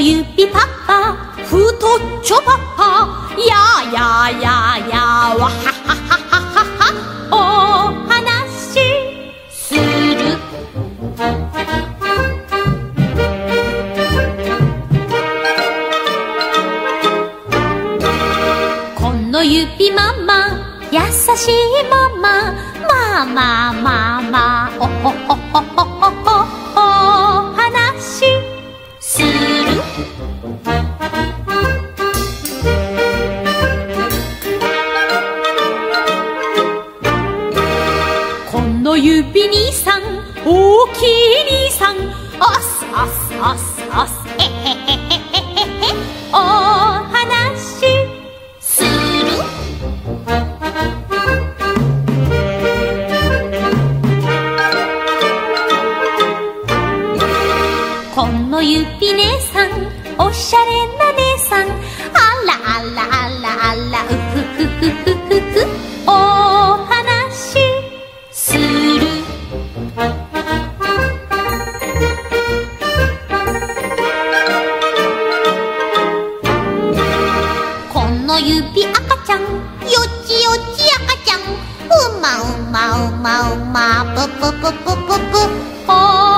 指パパ太っちょパパやあやあやあやあわはははははお話する。この指ママ優しいママママママおほほほほほほ。指兄さん大きいさんあすあすあすあすへへへへへへへお話する。この指姉さんおしゃれな姉さんあらあらあらこの指赤ちゃんよちよち赤ちゃんうまうまうまうまぷぷぷぷぷぷお